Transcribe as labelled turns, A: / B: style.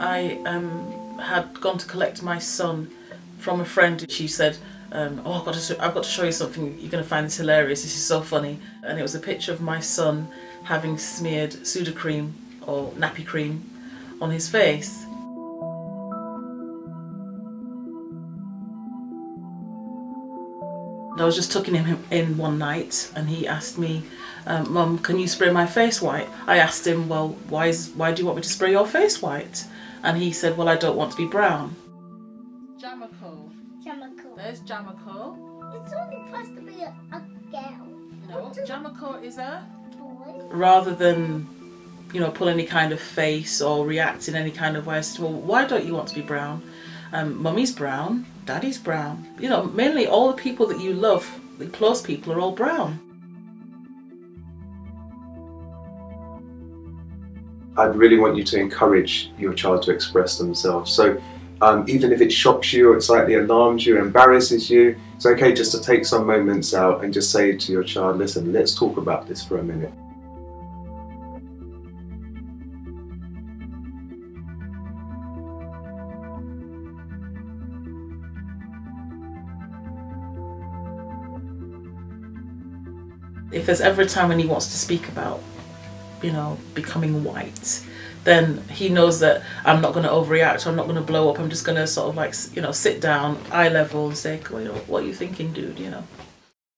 A: I um, had gone to collect my son from a friend. She said, um, "Oh, I've got, to, I've got to show you something. You're going to find this hilarious. This is so funny." And it was a picture of my son having smeared Sudocrem or nappy cream on his face. I was just tucking him in one night, and he asked me, um, "Mum, can you spray my face white?" I asked him, "Well, why is why do you want me to spray your face white?" And he said, "Well, I don't want to be brown." Jamico.
B: Jamico.
A: There's Jamico.
B: It's only supposed to be a, a girl.
A: No, Jamico is a.
B: Boy.
A: Rather than, you know, pull any kind of face or react in any kind of way, I said, "Well, why don't you want to be brown?" Um, Mummy's brown, Daddy's brown. You know, mainly all the people that you love, the close people, are all brown.
C: I'd really want you to encourage your child to express themselves. So um, even if it shocks you or it slightly alarms you, embarrasses you, it's okay just to take some moments out and just say to your child, listen, let's talk about this for a minute.
A: if there's ever a time when he wants to speak about, you know, becoming white, then he knows that I'm not going to overreact. I'm not going to blow up. I'm just going to sort of like, you know, sit down, eye level, and say, well, you know, what are you thinking, dude? You know.